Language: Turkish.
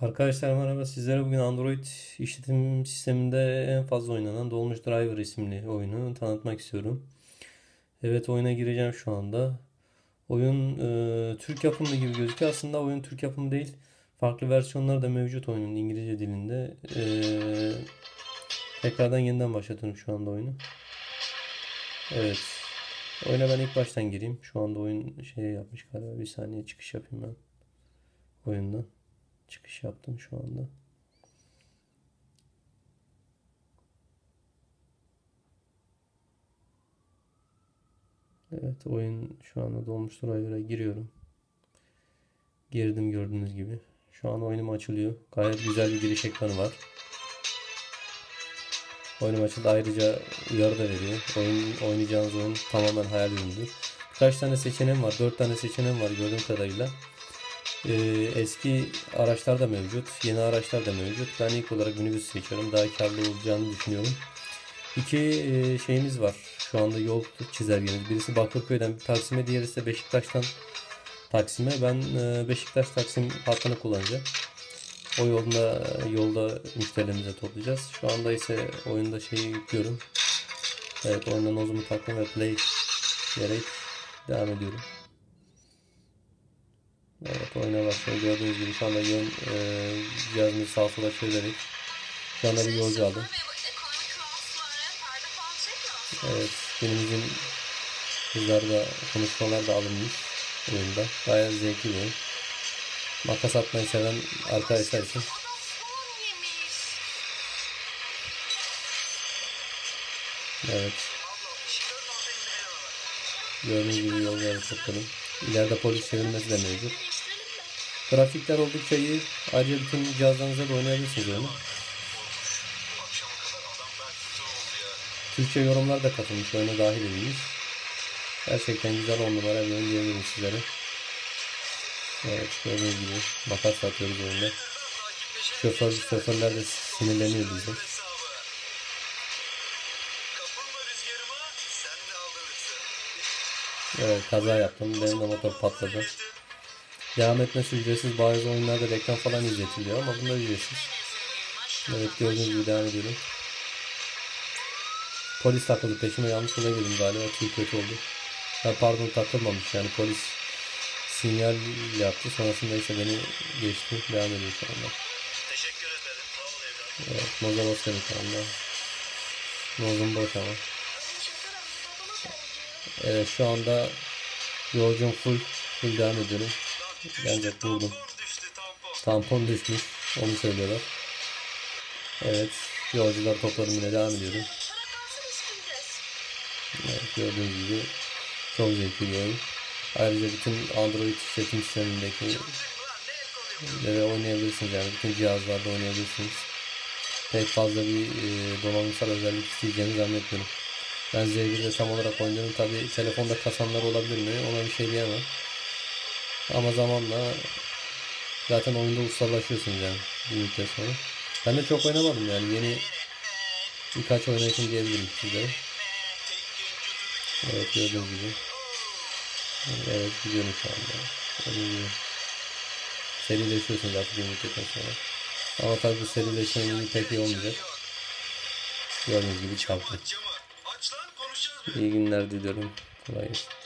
Arkadaşlar merhaba sizlere bugün Android işletim sisteminde en fazla oynanan Dolmuş Driver isimli oyunu tanıtmak istiyorum. Evet oyuna gireceğim şu anda. Oyun e, Türk yapımı gibi gözüküyor. Aslında oyun Türk yapımı değil. Farklı versiyonları da mevcut oyunun İngilizce dilinde. E, tekrardan yeniden başlatıyorum şu anda oyunu. Evet. Oyuna ben ilk baştan gireyim. Şu anda oyun şey yapmış galiba. Bir saniye çıkış yapayım ben. Oyundan. Çıkış yaptım şu anda. Evet oyun şu anda dolmuş driver'a giriyorum. Girdim gördüğünüz gibi. Şu an oyunum açılıyor. Gayet güzel bir giriş ekranı var. Oyunum açıldı. Ayrıca uyarı da veriyor. Oyun, oynayacağınız oyun tamamen hayal ürünüdür. Birkaç tane seçeneğim var. Dört tane seçeneğim var gördüğüm kadarıyla. Ee, eski araçlar da mevcut. Yeni araçlar da mevcut. Ben ilk olarak minibüs seçiyorum. Daha karlı olacağını düşünüyorum. İki e, şeyimiz var. Şu anda yol çizelgemiz. Birisi Bakırköy'den Taksim'e, diğeri ise Beşiktaş'tan Taksim'e. Ben e, Beşiktaş Taksim hattını kullanacağım. O yolda yolda müşterilerimize toplayacağız. Şu anda ise oyunda şeyi yüklüyorum. Evet oyundan nozumu taktım ve play diyerek devam ediyorum. Oyuna başlıyor. Gördüğünüz gibi şu anda yön e, cihazımızı sağa sola çevirerek şu anda bir yolcu aldım. Evet günümüzün hızlarda konuşmalar da alınmış oyunda. Bayağı zevkli bir oyun. Makas atmayı seven arkadaşlar için. Evet. Gördüğünüz gibi yolları topladım. İleride polis çevirmesi de mevcut. Grafikler oldukça iyi. Ayrıca bütün cihazlarınıza da oynayabilirsiniz oyunu. Türkçe yorumlar da katılmış oyuna dahil edilmiş. Gerçekten güzel on numara bir oyun diyebilirim sizlere. Evet gördüğünüz gibi makas atıyoruz oyunda. Şoför, şoförler de sinirleniyor bize. Evet kaza yaptım. Benim de motor patladı. Devam etmesi ücretsiz. Bazı oyunlarda reklam falan izletiliyor ama bunda ücretsiz. Evet gördüğünüz gibi devam ediyorum. Polis takıldı peşime yanlış yola girdim galiba. Çok kötü oldu. Ha, pardon takılmamış yani polis sinyal yaptı. Sonrasında ise beni geçti. Devam ediyor şu anda. Teşekkür ederim. Evet moza basıyorum şu anda. Mozum boş ama. Evet şu anda yolcum full full devam ediyorum. Bence vurdum. Tampon düşmüş. Onu söylüyorlar. Evet. Yolcular topladım yine devam ediyorum. Evet, gördüğünüz gibi çok zevkli bir oyun. Ayrıca bütün Android işletim sistemindeki de oynayabilirsiniz yani bütün cihazlarda oynayabilirsiniz. Pek fazla bir e, donanımsal özellik isteyeceğini zannetmiyorum. Ben Z1'de tam olarak oynuyorum. Tabi telefonda kasanlar olabilir mi? Ona bir şey diyemem. Ama zamanla zaten oyunda ustalaşıyorsunuz yani bir müddet sonra. Ben de çok oynamadım yani yeni birkaç oynayışım diyebilirim sizlere. Evet gördüğünüz gibi. Evet gidiyorum şu anda. Gibi. Serileşiyorsunuz artık bir müddetten sonra. Ama tabi bu serileşmenin pek iyi olmayacak. Gördüğünüz gibi çarptı. İyi günler diliyorum. Kolay gelsin.